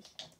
always have